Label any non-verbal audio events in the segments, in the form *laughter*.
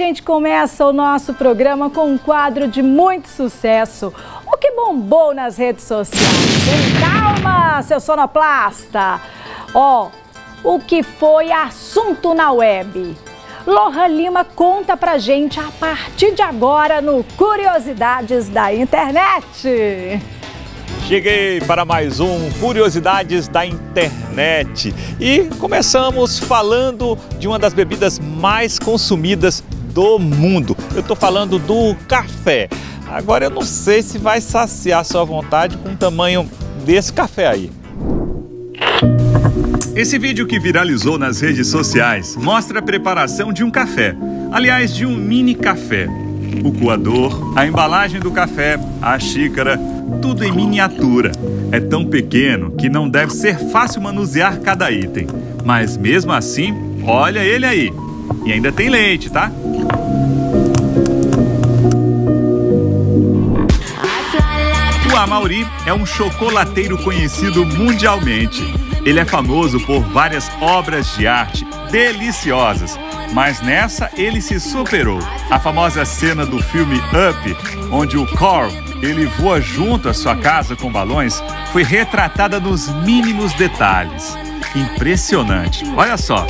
A gente começa o nosso programa com um quadro de muito sucesso. O que bombou nas redes sociais? Calma, seu sonoplasta! Ó, o que foi assunto na web? Lohan Lima conta pra gente a partir de agora no Curiosidades da Internet. Cheguei para mais um Curiosidades da Internet e começamos falando de uma das bebidas mais consumidas do mundo. Eu estou falando do café. Agora eu não sei se vai saciar sua vontade com o tamanho desse café aí. Esse vídeo que viralizou nas redes sociais mostra a preparação de um café, aliás, de um mini café. O coador, a embalagem do café, a xícara, tudo em miniatura. É tão pequeno que não deve ser fácil manusear cada item. Mas mesmo assim, olha ele aí. E ainda tem leite, tá? Amauri é um chocolateiro conhecido mundialmente. Ele é famoso por várias obras de arte deliciosas, mas nessa ele se superou. A famosa cena do filme Up, onde o Carl ele voa junto à sua casa com balões, foi retratada nos mínimos detalhes. Impressionante. Olha só.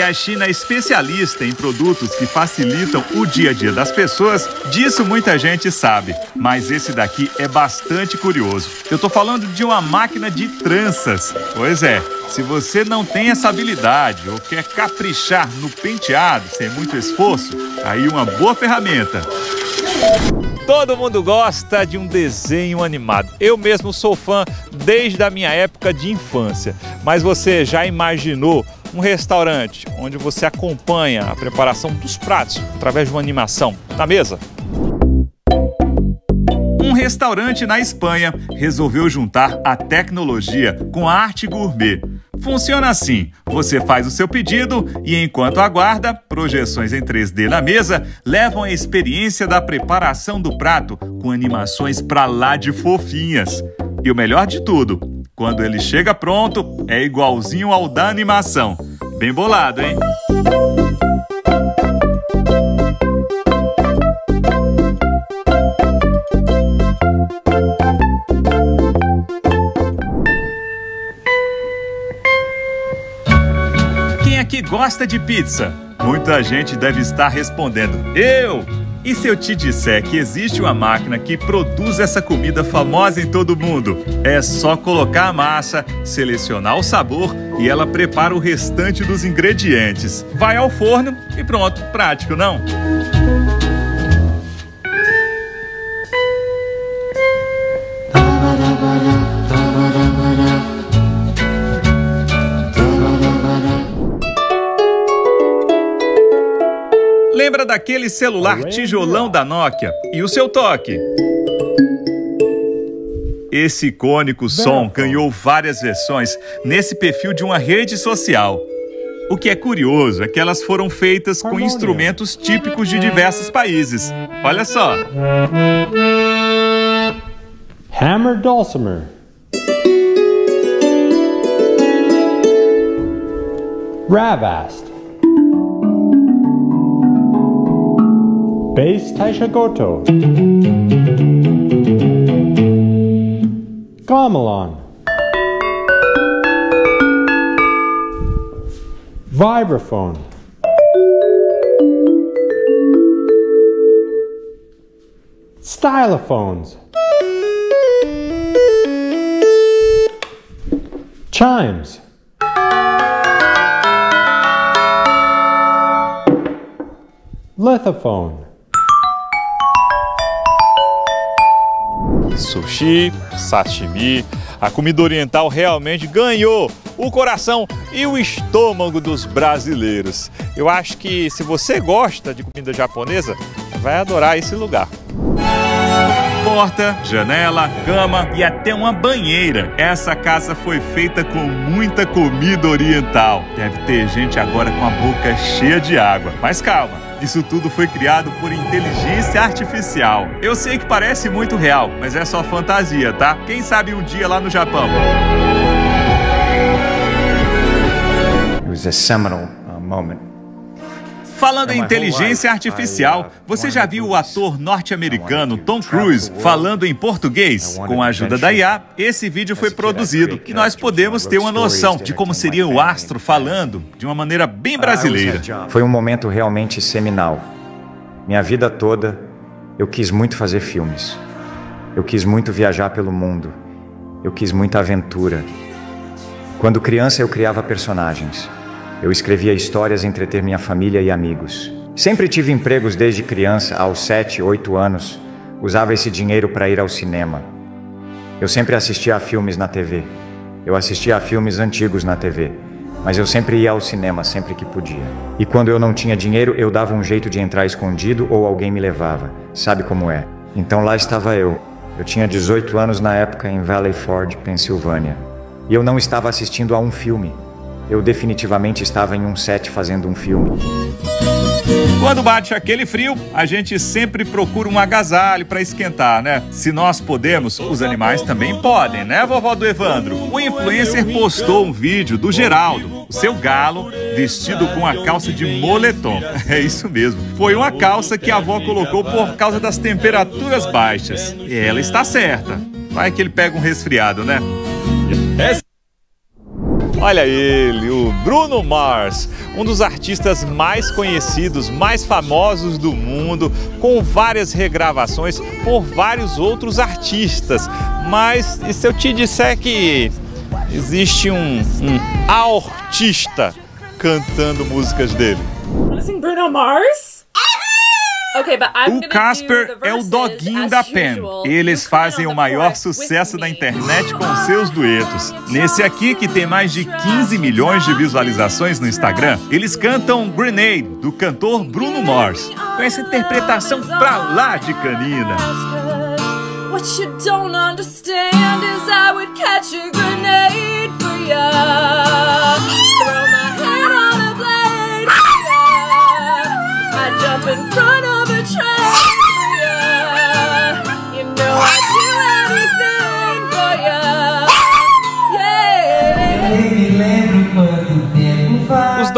Que a China é especialista em produtos que facilitam o dia a dia das pessoas, disso muita gente sabe. Mas esse daqui é bastante curioso. Eu tô falando de uma máquina de tranças. Pois é, se você não tem essa habilidade ou quer caprichar no penteado sem muito esforço, aí uma boa ferramenta. Todo mundo gosta de um desenho animado. Eu mesmo sou fã desde a minha época de infância. Mas você já imaginou um restaurante onde você acompanha a preparação dos pratos através de uma animação na mesa? Um restaurante na Espanha resolveu juntar a tecnologia com a arte gourmet. Funciona assim: você faz o seu pedido e, enquanto aguarda, projeções em 3D na mesa levam a experiência da preparação do prato com animações pra lá de fofinhas. E o melhor de tudo, quando ele chega pronto, é igualzinho ao da animação. Bem bolado, hein? Quem aqui gosta de pizza? Muita gente deve estar respondendo: Eu! E se eu te disser que existe uma máquina que produz essa comida famosa em todo o mundo? É só colocar a massa, selecionar o sabor e ela prepara o restante dos ingredientes. Vai ao forno e pronto, prático, não? Daquele celular tijolão da Nokia e o seu toque? Esse icônico som ganhou várias versões nesse perfil de uma rede social. O que é curioso é que elas foram feitas com instrumentos típicos de diversos países. Olha só. Hammer Dulcimer. Ravast. Bass Taishagoto. Gamelan. Vibraphone. Stylophones. Chimes. Lithophone. Sushi, sashimi, A comida oriental realmente ganhou o coração e o estômago dos brasileiros. Eu acho que se você gosta de comida japonesa, vai adorar esse lugar porta, janela, cama e até uma banheira. Essa casa foi feita com muita comida oriental. Deve ter gente agora com a boca cheia de água. Mas calma, isso tudo foi criado por inteligência artificial. Eu sei que parece muito real, mas é só fantasia, tá? Quem sabe um dia lá no Japão. It was a seminal uh, moment Falando em inteligência artificial, você já viu o ator norte-americano Tom Cruise falando em português? Com a ajuda da IA, esse vídeo foi produzido e nós podemos ter uma noção de como seria o astro falando de uma maneira bem brasileira. Foi um momento realmente seminal. Minha vida toda eu quis muito fazer filmes. Eu quis muito viajar pelo mundo. Eu quis muita aventura. Quando criança eu criava personagens. Eu escrevia histórias entreter minha família e amigos. Sempre tive empregos desde criança, aos 7, 8 anos. Usava esse dinheiro para ir ao cinema. Eu sempre assistia a filmes na TV. Eu assistia a filmes antigos na TV. Mas eu sempre ia ao cinema sempre que podia. E quando eu não tinha dinheiro, eu dava um jeito de entrar escondido ou alguém me levava. Sabe como é? Então lá estava eu. Eu tinha 18 anos na época em Valley Ford, Pensilvânia. E eu não estava assistindo a um filme eu definitivamente estava em um set fazendo um filme. Quando bate aquele frio, a gente sempre procura um agasalho para esquentar, né? Se nós podemos, os animais também podem, né, vovó do Evandro? O influencer postou um vídeo do Geraldo, o seu galo, vestido com a calça de moletom. *laughs* É isso mesmo. Foi uma calça que a avó colocou por causa das temperaturas baixas. E ela está certa. Vai que ele pega um resfriado, né? Olha ele, o Bruno Mars, um dos artistas mais conhecidos, mais famosos do mundo, com várias regravações por vários outros artistas. Mas e se eu te disser que existe um, um artista cantando músicas dele? Bruno Mars? O Casper é o doguinho da Pen. Eles fazem o maior sucesso da internet com seus duetos. Nesse aqui, que tem mais de 15 milhões de visualizações no Instagram, eles cantam Grenade, do cantor Bruno Mars, com essa interpretação pra lá de canina. What you don't understand is I would catch a grenade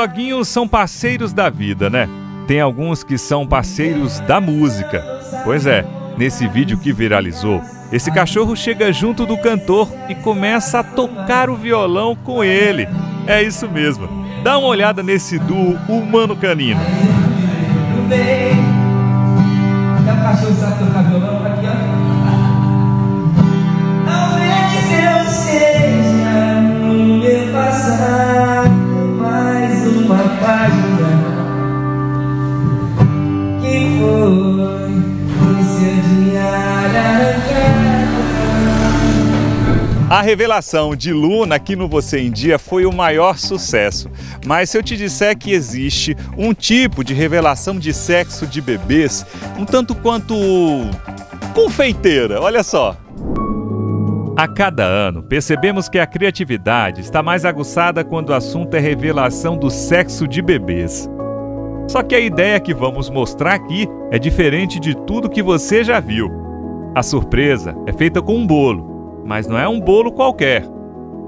doguinhos são parceiros da vida, né? Tem alguns que são parceiros da música. Pois é, nesse vídeo que viralizou, esse cachorro chega junto do cantor e começa a tocar o violão com ele. É isso mesmo. Dá uma olhada nesse duo humano-canino cachorro sabe tocar violão, A revelação de Luna aqui no Você em Dia foi o maior sucesso. Mas se eu te disser que existe um tipo de revelação de sexo de bebês um tanto quanto confeiteira, olha só. A cada ano, percebemos que a criatividade está mais aguçada quando o assunto é revelação do sexo de bebês. Só que a ideia que vamos mostrar aqui é diferente de tudo que você já viu. A surpresa é feita com um bolo mas não é um bolo qualquer.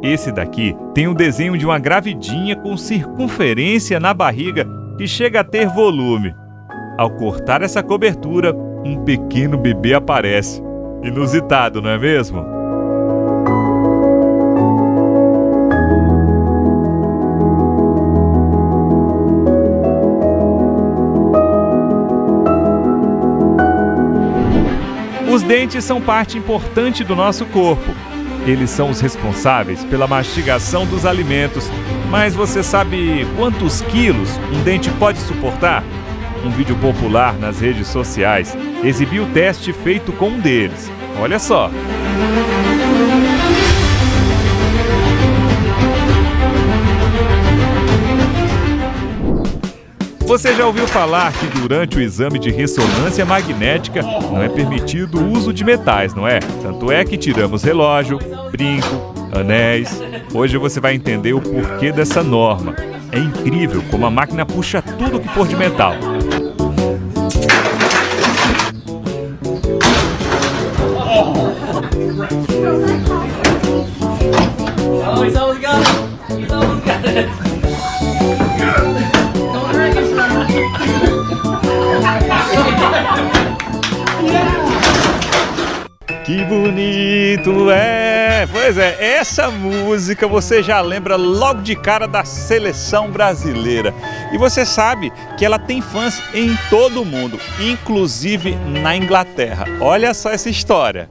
Esse daqui tem o desenho de uma gravidinha com circunferência na barriga que chega a ter volume. Ao cortar essa cobertura, um pequeno bebê aparece. Inusitado, não é mesmo? Os dentes são parte importante do nosso corpo. Eles são os responsáveis pela mastigação dos alimentos. Mas você sabe quantos quilos um dente pode suportar? Um vídeo popular nas redes sociais exibiu o teste feito com um deles. Olha só. Você já ouviu falar que durante o exame de ressonância magnética não é permitido o uso de metais, não é? Tanto é que tiramos relógio, brinco, anéis. Hoje você vai entender o porquê dessa norma. É incrível como a máquina puxa tudo que for de metal. Oh, he's almost got it. He's got it. *laughs* Que bonito é! Pois é, essa música você já lembra logo de cara da seleção brasileira. E você sabe que ela tem fãs em todo o mundo, inclusive na Inglaterra. Olha só essa história.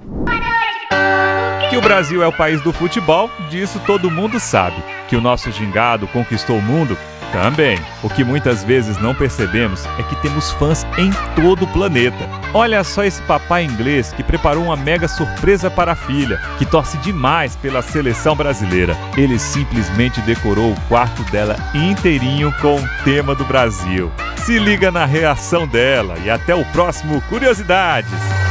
Que o Brasil é o país do futebol, disso todo mundo sabe. Que o nosso gingado conquistou o mundo, também. O que muitas vezes não percebemos é que temos fãs em todo o planeta. Olha só esse papai inglês que preparou uma mega surpresa para a filha, que torce demais pela seleção brasileira. Ele simplesmente decorou o quarto dela inteirinho com o tema do Brasil. Se liga na reação dela e até o próximo Curiosidades!